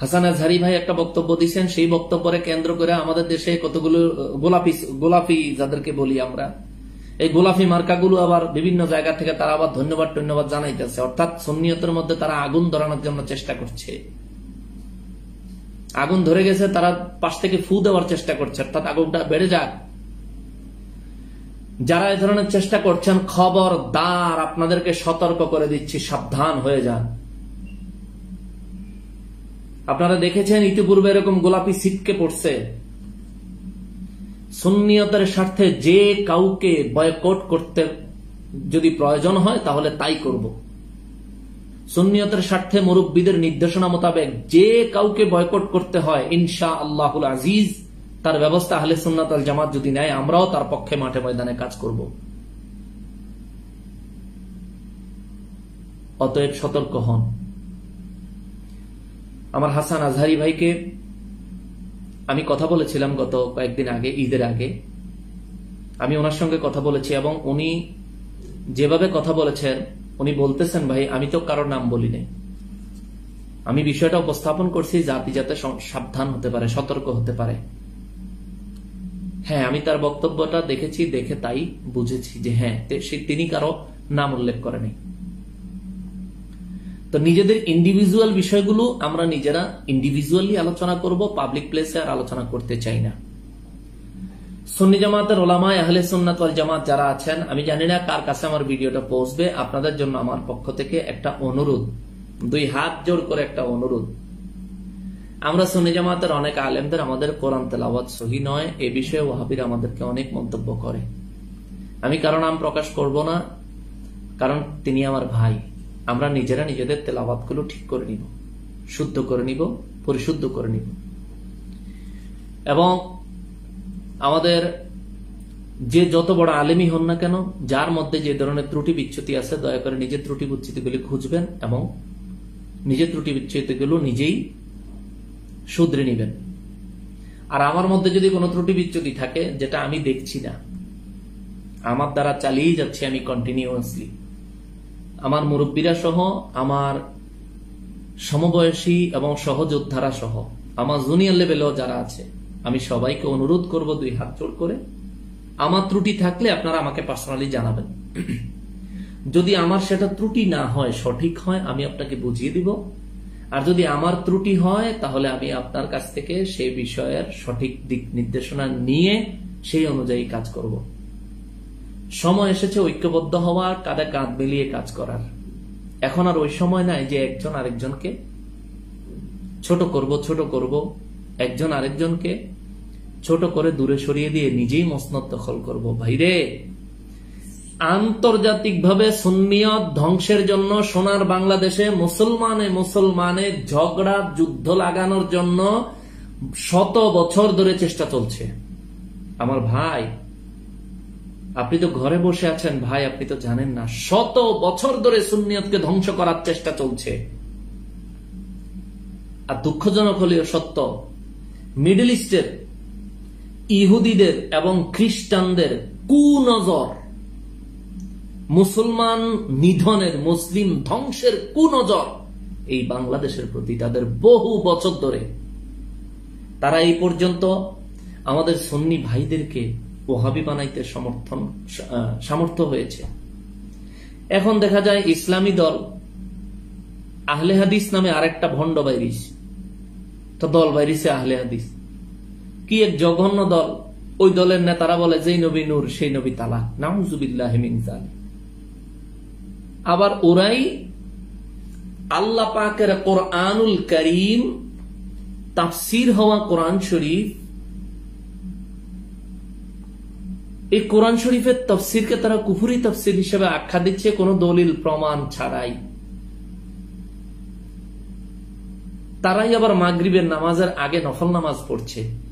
হাসান আজহারি ভাই একটা বক্তব্য দিচ্ছেন সেই বক্তব্যরে কেন্দ্র করে আমাদের দেশে কতগুলো গোলাপি গোলাপি যাদেরকে বলি আমরা, এই গোলাপি মার্কাগুলো আবার বিভিন্ন জায়গা থেকে তারা আবার ধন্যবাদ ধন্যবাদ জানাইতেছে। অর্থাৎ সন্নিয়তের মধ্যে তারা আগুন ধরানোর জন্য চেষ্টা করছে। আগুন ধরে গেছে, তারা পাশ থেকে ফু দেওয়ার চেষ্টা করছে, অর্থাৎ আগুনটা বেড়ে যাক। যারা এই ধরনের চেষ্টা করছেন, খবরদার আপনাদেরকে সতর্ক করে দিচ্ছি, সাবধান হয়ে যান। আপনারা দেখেছেন, ইতিপূর্বে এরকম গোলাপি সিটকে পড়ছে। সুন্নিয়তের স্বার্থে যে কাউকে বয়কট করতে যদি প্রয়োজন হয়, তাহলে তাই করব। সুন্নিয়তের স্বার্থে মুরব্বীদের নির্দেশনা মোতাবেক যে কাউকে বয়কট করতে হয় ইনশা আল্লাহুল আজিজ তার ব্যবস্থা আহলে সুন্নাত আল জামাত যদি নেয়, আমরাও তার পক্ষে মাঠে ময়দানে কাজ করব। অতএব সতর্ক হন। আমার হাসান আজহারি ভাইকে আমি কথা বলেছিলাম গত কয়েকদিন আগে, ঈদের আগে। আমি ওনার সঙ্গে কথা বলেছি এবং উনি যেভাবে কথা বলেছেন, উনি বলতেছেন, ভাই, আমি তো কারোর নাম বলি নাই। আমি বিষয়টা উপস্থাপন করছি, জাতি যাতে সাবধান হতে পারে, সতর্ক হতে পারে। হ্যাঁ আমি তার বক্তব্যটা দেখেছি, দেখে তাই বুঝেছি যে হ্যাঁ তিনি কারও নাম উল্লেখ করেনি। তো নিজেদের ইন্ডিভিজুয়াল বিষয়গুলো আমরা নিজেরা ইন্ডিভিজুয়ালি আলোচনা করব পাবলিক প্লেসে আর আলোচনা করতে চাই না। সুন্নি জামাতের ওলামায় আহলে সুন্নাত ওয়াল জামাত যারা আছেন, আমি জানি না কার কাছে আমার ভিডিওটা পৌঁছবে, আপনাদের জন্য আমার পক্ষ থেকে একটা অনুরোধ, দুই হাত জোর করে একটা অনুরোধ। আমরা সুনি জামাতের অনেক আলেমদের আমাদের কোরআন তেলাওয়াত সহি নয়, এ বিষয়ে ওয়াহাবির আমাদেরকে অনেক মন্তব্য করে। আমি কারও নাম প্রকাশ করব না, কারণ তিনি আমার ভাই। আমরা নিজেরা নিজেদের তেলাওয়াতগুলো ঠিক করে নিব, শুদ্ধ করে নিব, পরিশুদ্ধ করে নিব। এবং আমাদের যে যত বড় আলেমই হন না কেন, যার মধ্যে যে ধরনের ত্রুটি বিচ্ছুতি আছে, দয়া করে নিজের ত্রুটি বিচ্যুতিগুলি খুঁজবেন এবং নিজের ত্রুটি বিচ্যুতিগুলো নিজেই শুধরে নেবেন। আর আমার মধ্যে যদি কোনো ত্রুটি বিচ্যুতি থাকে, যেটা আমি দেখছি না, আমার দ্বারা চালিয়ে যাচ্ছি আমি কন্টিনিউয়াসলি আমার মুরব্বীরা সহ, আমার সমবয়সী এবং সহযোদ্ধারা সহ, আমার জুনিয়র লেভেলেও যারা আছে, আমি সবাইকে অনুরোধ করব দুই হাত জোর করে, আমার ত্রুটি থাকলে আপনারা আমাকে পার্সোনালি জানাবেন। যদি আমার সেটা ত্রুটি না হয়, সঠিক হয়, আমি আপনাকে বুঝিয়ে দিব। আর যদি আমার ত্রুটি হয়, তাহলে আমি আপনার কাছ থেকে সেই বিষয়ের সঠিক দিক নির্দেশনা নিয়ে সেই অনুযায়ী কাজ করব। সময় এসেছে ঐক্যবদ্ধ হওয়ার কাঁধে কাঁধ মিলিয়ে কাজ করার। এখন আর ওই সময় নাই যে একজন আরেকজনকে ছোট করব ছোট করব। একজন আরেকজনকে ছোট করে দূরে সরিয়ে দিয়ে নিজেই মসনদ দখল করব। ভাইরে আন্তর্জাতিকভাবে সুন্নিয়ত ধ্বংসের জন্য সোনার বাংলাদেশে মুসলমানে মুসলমানে ঝগড়া, যুদ্ধ লাগানোর জন্য শত বছর ধরে চেষ্টা চলছে। আমার ভাই, আপনি তো ঘরে বসে আছেন, ভাই, আপনি তো জানেন না, শত বছর ধরে সুন্নিয়তকে ধ্বংস করার চেষ্টা চলছে। আর দুঃখজনক হলেও সত্য, মিডল ইস্টের ইহুদিদের এবং খ্রিস্টানদের কুনজর মুসলমান নিধনের মুসলিম ধ্বংসের কুনজর এই বাংলাদেশের প্রতি তাদের বহু বছর ধরে। তারা এই পর্যন্ত আমাদের সন্নি ভাইদেরকে ওহাবি বানাইতে সমর্থন, সামর্থ্য হয়েছে। এখন দেখা যায় ইসলামী দল, আহলে হাদিস নামে আরেকটা ভণ্ড বাইরিস তো দল বাইরিসে আহলে হাদিস। কি এক জঘন্য দল। ওই দলের নেতারা বলে, যেই নবী নূর, সেই নবী তালা নাউজুবিল্লাহ মিন জালিক। আবার ওরাই আল্লাহ পাকের কোরআনুল করিম তাফসির হওয়া কোরআন শরীফ। এই কোরআন শরীফের তফসিরকে তারা কুফুরি তফসির হিসেবে আখ্যা দিচ্ছে, কোনো দলিল, প্রমাণ ছাড়াই। তারাই আবার মাগরিবের নামাজের আগে নফল নামাজ পড়ছে।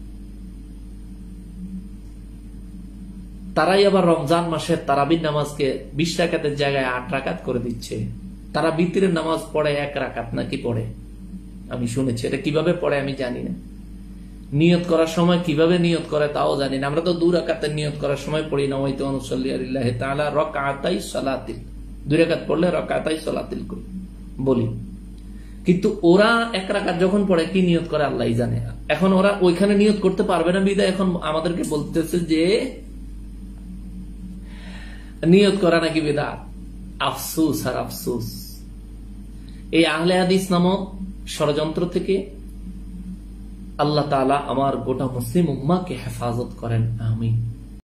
তারাই আবার রমজান মাসের তারাবির নামাজকে বিশ রাকাতের জায়গায় আট রাকাত করে দিচ্ছে। তারা বিতিরের নামাজ পড়ে এক রাকাত নাকি পড়ে? আমি শুনেছি। এটা কীভাবে পড়ে আমি জানি না। নিয়ত করার সময় কীভাবে নিয়ত করে তাও জানি না। আমরা তো দু রাকাতের নিয়ত করার সময় পড়ি না। হয়তো অনুসল্লি আলিল্লাহ তাআলা রাকাতাই সালাতিল। দুই রেখাত পড়লে রকাতাই সলাতিল করি। বলি। কিন্তু ওরা এক রাকাত যখন পড়ে, কি নিয়ত করে? আল্লাহ জানে। এখন ওরা ওইখানে নিয়ত করতে পারবে না বিদায়। এখন আমাদেরকে বলতেছে যে নিয়ত করা নাকি বেদাত? আফসুস আর আফসুস। এই আহলে হাদিস নামক ষড়যন্ত্র থেকে আল্লাহ তালা আমার গোটা মুসলিম উম্মাকে হেফাজত করেন আমি